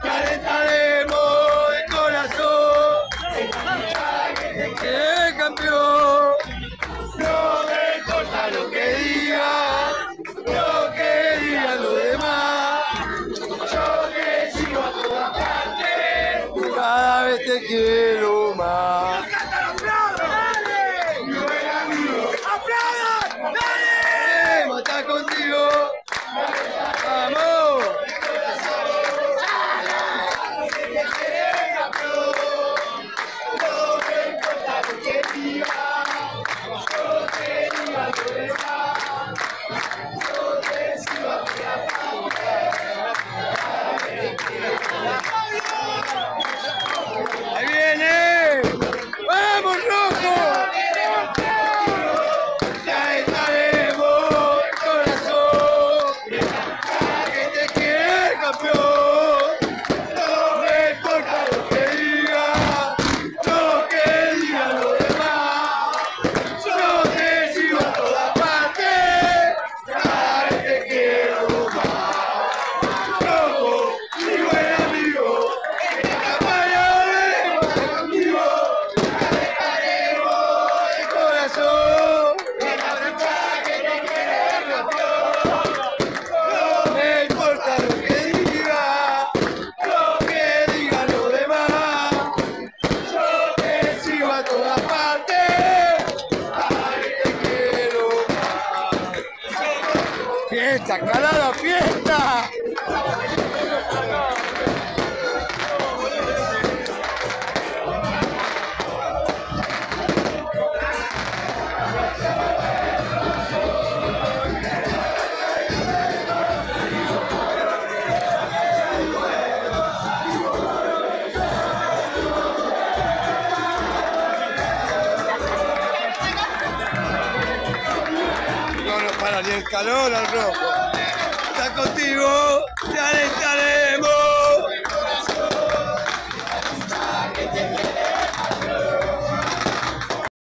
calentaremos el corazón. Que campeón. No me importa lo que digan, lo que digan los demás. Yo que sigo a todas partes, cada vez te quiero más. Fiesta, calada, fiesta. No para ni el calor al rojo. Está contigo, te alentaremos.